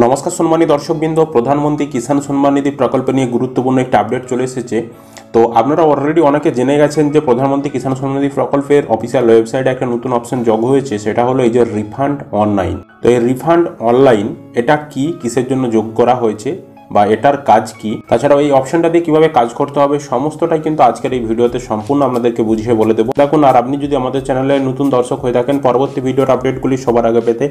নমস্কার সম্মানী দর্শকবৃন্দ প্রধানমন্ত্রী কিষাণ সম্মান নিধি প্রকল্প নিয়ে গুরুত্বপূর্ণ একটা আপডেট চলে এসেছে। তো আপনারা অলরেডি অনেকে জেনে গেছেন যে প্রধানমন্ত্রী কিষাণ সম্মান নিধি প্রকল্পের অফিসিয়াল ওয়েবসাইটে একটা নতুন অপশন যোগ হয়েছে, সেটা হলো এই যে রিফান্ড অনলাইন তো এই রিফান্ড অনলাইন এটা কি, কিসের জন্য যোগ করা হয়েছে, বা এটার কাজ কি? তাছাড়াও এই অপশনটা দিয়ে কীভাবে কাজ করতে হবে, সমস্তটাই কিন্তু আজকের এই ভিডিওতে সম্পূর্ণ আপনাদেরকে বুঝিয়ে বলে দেবো। দেখুন, আর আপনি যদি আমাদের চ্যানেলে নতুন দর্শক হয়ে থাকেন, পরবর্তী ভিডিওর আপডেটগুলি সবার আগে পেতে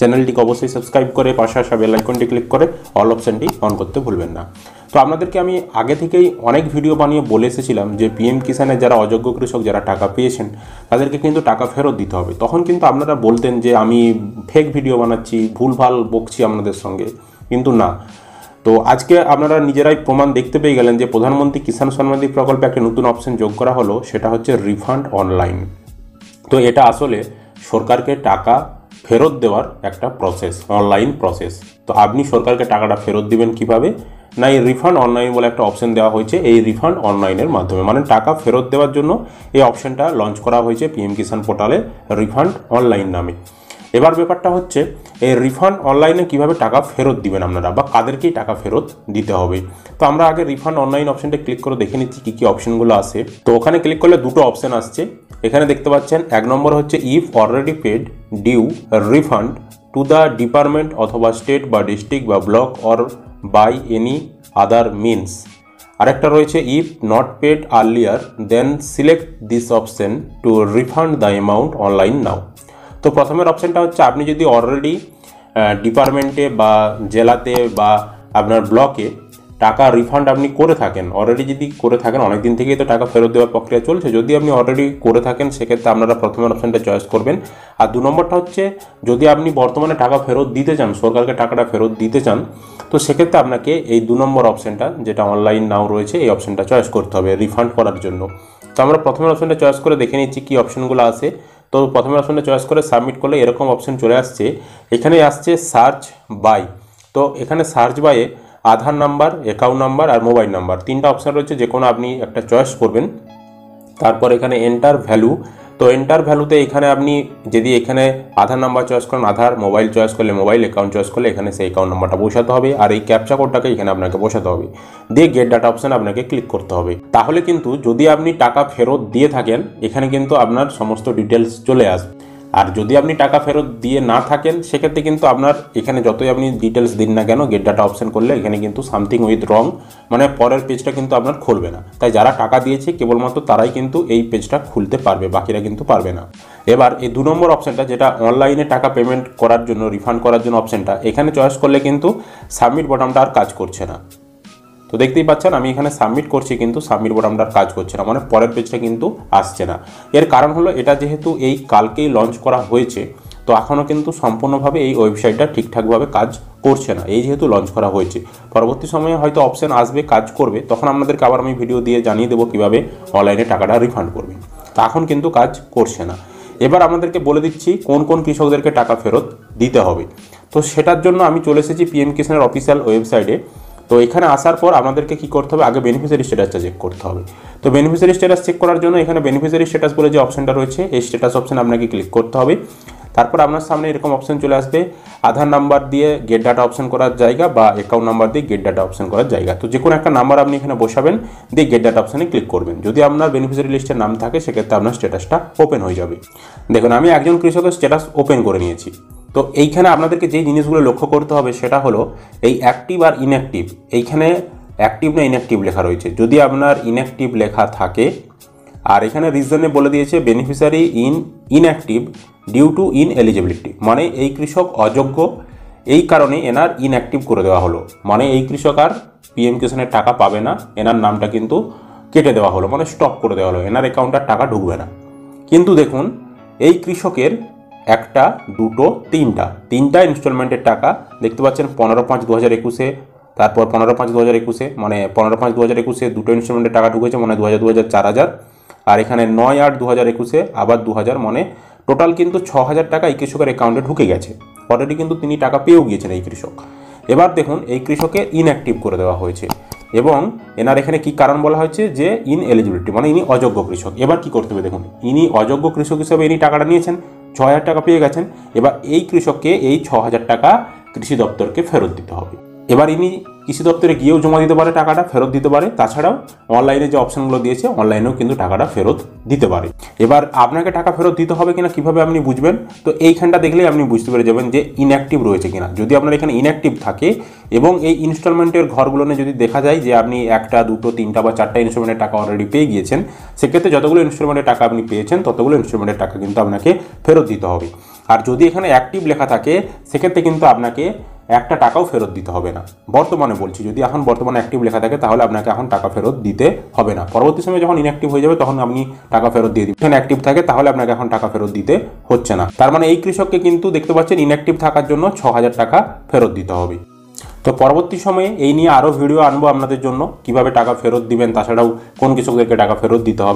চ্যানেলটিকে অবশ্যই সাবস্ক্রাইব করে পাশে আসা বেল আইকনটি ক্লিক করে অল অপশনটি অন করতে ভুলবেন না। তো আপনাদেরকে আমি আগে থেকেই অনেক ভিডিও বানিয়ে বলে এসেছিলাম যে পিএম কিষানের যারা অযোগ্য কৃষক যারা টাকা পেয়েছেন, তাদেরকে কিন্তু টাকা ফেরত দিতে হবে। তখন কিন্তু আপনারা বলতেন যে আমি ফেক ভিডিও বানাচ্ছি, ভুলভাল বকছি আপনাদের সঙ্গে। কিন্তু না। তো আজকে আপনারা নিজেরাই প্রমাণ দেখতে পেয়ে গেলেন যে প্রধানমন্ত্রী কিষাণ সম্মানিধি প্রকল্পে একটা নতুন অপশন যোগ করা হলো, সেটা হচ্ছে রিফান্ড অনলাইন তো এটা আসলে সরকারকে টাকা ফেরত দেওয়ার একটা প্রসেস অনলাইন প্রসেস তো আপনি সরকারকে টাকাটা ফেরত দিবেন কীভাবে? না, এই রিফান্ড অনলাইন বলে একটা অপশন দেওয়া হয়েছে, এই রিফান্ড অনলাইনের মাধ্যমে। মানে টাকা ফেরত দেওয়ার জন্য এই অপশনটা লঞ্চ করা হয়েছে পিএম কিষাণ পোর্টালে রিফান্ড অনলাইন নামে। এবার ব্যাপারটা হচ্ছে, এই রিফান্ড অনলাইনে কীভাবে টাকা ফেরত দিবেন আপনারা, বা কাদেরকেই টাকা ফেরত দিতে হবে? তো আমরা আগে রিফান্ড অনলাইন অপশনটা ক্লিক করে দেখে নিচ্ছি কী কী অপশনগুলো আসে তো ওখানে ক্লিক করলে দুটো অপশন আসছে। এখানে দেখতে পাচ্ছেন, এক নম্বর হচ্ছে if already paid due refund to the department অথবা স্টেট বা ডিস্ট্রিক্ট বা block or by any other means আরেকটা রয়েছে if not paid earlier then select this option to refund the amount online now তো প্রথমের অপশানটা হচ্ছে, আপনি যদি অলরেডি ডিপার্টমেন্টে বা জেলাতে বা আপনার ব্লকে টাকা রিফান্ড আপনি করে থাকেন। অলরেডি যদি করে থাকেন অনেক দিন থেকেই তো টাকা ফেরত দেওয়ার প্রক্রিয়া চলছে। যদি আপনি অলরেডি করে থাকেন, সেক্ষেত্রে আপনারা প্রথমের অপশানটা চয়েস করবেন। আর দু নম্বরটা হচ্ছে, যদি আপনি বর্তমানে টাকা ফেরত দিতে চান, সরকারকে টাকাটা ফেরত দিতে চান, তো সেক্ষেত্রে আপনাকে এই দু নম্বর অপশানটা যেটা অনলাইন নাও রয়েছে, এই অপশানটা চয়েস করতে হবে রিফান্ড করার জন্য। তো আমরা প্রথমের অপশানটা চয়েস করে দেখে নিচ্ছি কী অপশানগুলো আছে। তো প্রথমে অপশনটা চয়েস করে সাবমিট করলে এরকম অপশন চলে আসছে। এখানে আসছে সার্চ বাই তো এখানে সার্চ বাইয়ে আধার নাম্বার অ্যাকাউন্ট নাম্বার আর মোবাইল নাম্বার। তিনটা অপশান রয়েছে, যে কোনো আপনি একটা চয়েস করবেন। তারপর এখানে এন্টার ভ্যালু তো এন্টার ভ্যালুতে এখানে আপনি যদি এখানে আধার নাম্বার চয়েস করেন, আধার মোবাইল চয়েস করলে মোবাইল অ্যাকাউন্ট চয়েস করলে এখানে সেই অ্যাকাউন্ট নাম্বারটা বসাতে হবে। আর এই ক্যাপচা কোডটাকে এখানে আপনাকে বসাতে হবে। দিয়ে গেট ডাটা অপশান আপনাকে ক্লিক করতে হবে। তাহলে কিন্তু যদি আপনি টাকা ফেরত দিয়ে থাকেন, এখানে কিন্তু আপনার সমস্ত ডিটেলস চলে আসবে। আর যদি আপনি টাকা ফেরত দিয়ে না থাকেন, সেক্ষেত্রে কিন্তু আপনার এখানে যতই আপনি ডিটেলস দিন না কেন গেট ডাটা অপশন করলে এখানে কিন্তু সামথিং উইথ রং মানে পরের পেজটা কিন্তু আপনার খুলবে না। তাই যারা টাকা দিয়েছে, কেবলমাত্র তারাই কিন্তু এই পেজটা খুলতে পারবে, বাকিরা কিন্তু পারবে না। এবার এই দু নম্বর অপশানটা যেটা অনলাইনে টাকা পেমেন্ট করার জন্য রিফান্ড করার জন্য অপশানটা এখানে চয়েস করলে কিন্তু সাবমিট বটনটা আর কাজ করছে না। তো দেখতেই পাচ্ছেন, আমি এখানে সাবমিট করছি কিন্তু সাবমিট বোটামটা কাজ করছে না। মানে পরের পেজটা কিন্তু আসছে না। এর কারণ হলো এটা যেহেতু এই কালকেই লঞ্চ করা হয়েছে, তো এখনও কিন্তু সম্পূর্ণভাবে এই ওয়েবসাইটটা ঠিকঠাকভাবে কাজ করছে না। এই যেহেতু লঞ্চ করা হয়েছে। পরবর্তী সময়ে হয়তো অপশান আসবে, কাজ করবে, তখন আপনাদেরকে আবার আমি ভিডিও দিয়ে জানিয়ে দেবো কীভাবে অনলাইনে টাকাটা রিফান্ড করবে। তা এখন কিন্তু কাজ করছে না। এবার আমাদেরকে বলে দিচ্ছি, কোন কোন কৃষকদেরকে টাকা ফেরত দিতে হবে। তো সেটার জন্য আমি চলে এসেছি পিএম কিষানের অফিসিয়াল ওয়েবসাইটে তো এখানে আসার পর আমাদেরকে কি করতে হবে? আগে বেনিফিশিয়ারি স্ট্যাটাসটা চেক করতে হবে। তো বেনিফিশিয়ারি স্ট্যাটাস চেক করার জন্য এখানে বেনিফিসিয়ারি স্ট্যাটাস বলে যে অপশনটা রয়েছে, এই স্ট্যাটাস অপশন আপনাকে ক্লিক করতে হবে। তারপর আপনার সামনে এরকম অপশন চলে আসবে, আধার নাম্বার দিয়ে গেট ডাটা অপশন করার জায়গা বা অ্যাকাউন্ট নাম্বার দিয়ে গেট ডাটা অপশন করার জায়গা। তো যে কোনো একটা নাম্বার আপনি এখানে বসাবেন, দিয়ে গেট ডাটা অপশনে ক্লিক করবেন। যদি আপনার বেনিফিশিয়ারি লিস্টের নাম থাকে, সেক্ষেত্রে আপনার স্ট্যাটাসটা ওপেন হয়ে যাবে। দেখুন, আমি একজন কৃষকের স্ট্যাটাস ওপেন করে নিয়েছি। তো এইখানে আপনাদেরকে যেই জিনিসগুলো লক্ষ্য করতে হবে সেটা হলো এই অ্যাক্টিভ আর ইনঅ্যাক্টিভ এইখানে অ্যাক্টিভ না ইনঅ্যাক্টিভ লেখা রয়েছে। যদি আপনার ইনঅ্যাক্টিভ লেখা থাকে, আর এখানে রিজনে বলে দিয়েছে beneficiary in inactive due to ineligibility মানে এই কৃষক অযোগ্য, এই কারণে এনার ইনঅ্যাক্টিভ করে দেওয়া হলো। মানে এই কৃষক আর পিএম কিষানের টাকা পাবে না, এনার নামটা কিন্তু কেটে দেওয়া হলো। মানে স্টপ করে দেওয়া হলো। এনার অ্যাকাউন্টটার টাকা ঢুকবে না। কিন্তু দেখুন, এই কৃষকের একটা, দুটো, তিনটা। তিনটা ইনস্টলমেন্টের টাকা, দেখতে পাচ্ছেন, পনেরো পাঁচ দু হাজার একুশে, তারপর পনেরো পাঁচ দু হাজার একুশে মানে পনেরো পাঁচ দু হাজার একুশে দুটো ইনস্টলমেন্টের টাকা ঢুকেছে মানে দু হাজার দু হাজার চার হাজার। আর এখানে নয় আট দু হাজার একুশে, আবার দু হাজার মানে টোটাল কিন্তু ছ হাজার টাকা এই কৃষকের অ্যাকাউন্টে ঢুকে গেছে। অলরেডি কিন্তু তিনি টাকা পেয়েও গিয়েছেন এই কৃষক। এবার দেখুন, এই কৃষকে ইনঅ্যাক্টিভ করে দেওয়া হয়েছে। এবং এনার এখানে কি কারণ বলা হয়েছে? যে ইন এলিজিবিলিটি মানে ইনি অযোগ্য কৃষক। এবার কি করতে হবে দেখুন, ইনি অযোগ্য কৃষক হিসেবে ইনি টাকাটা নিয়েছেন। ছ হাজার টাকা পেয়ে গেছেন। এবার এই কৃষককে এই ছ হাজার টাকা কৃষি দপ্তরকে ফেরত দিতে হবে। এবার ইনি কৃষি দপ্তরে গিয়েও জমা দিতে পারে টাকাটা, ফেরত দিতে পারে। তাছাড়াও অনলাইনে যে অপশনগুলো দিয়েছে, অনলাইনেও কিন্তু টাকাটা ফেরত দিতে পারে। এবার আপনাকে টাকা ফেরত দিতে হবে কিনা, কীভাবে আপনি বুঝবেন? তো এইখানটা দেখলেই আপনি বুঝতে পেরে যাবেন যে ইনঅ্যাক্টিভ রয়েছে কিনা। যদি আপনার এখানে ইনঅ্যাক্টিভ থাকে এবং এই ইনস্টলমেন্টের ঘরগুলো যদি দেখা যায় যে আপনি একটা, দুটো, তিনটা বা চারটা ইনস্টলমেন্টের টাকা অলরেডি পেয়ে গিয়েছেন, সেক্ষেত্রে যতগুলো ইনস্টলমেন্টের টাকা আপনি পেয়েছেন, ততগুলো ইনস্টলমেন্টের টাকা কিন্তু আপনাকে ফেরত দিতে হবে। আর যদি এখানে অ্যাক্টিভ লেখা থাকে, সেক্ষেত্রে কিন্তু আপনাকে একটা টাকাও ফেরত দিতে হবে না। বর্তমানে বলছি, যদি এখন বর্তমানে অ্যাক্টিভ লেখা থাকে, তাহলে আপনাকে এখন টাকা ফেরত দিতে হবে না। পরবর্তী সময় যখন ইনঅ্যাক্টিভ হয়ে যাবে, তখন আপনি টাকা ফেরত দিয়ে দিবেন। অ্যাক্টিভ থাকে, তাহলে আপনাকে এখন টাকা ফেরত দিতে হচ্ছে না। তার মানে এই কৃষককে কিন্তু দেখতে পাচ্ছেন ইনঅ্যাক্টিভ থাকার জন্য ছ হাজার টাকা ফেরত দিতে হবে। তো পরবর্তী সময়ে এই নিয়ে আরও ভিডিও আনব আপনাদের জন্য, কীভাবে টাকা ফেরত দিবেন, তাছাড়াও কোন কৃষকদেরকে টাকা ফেরত দিতে হবে।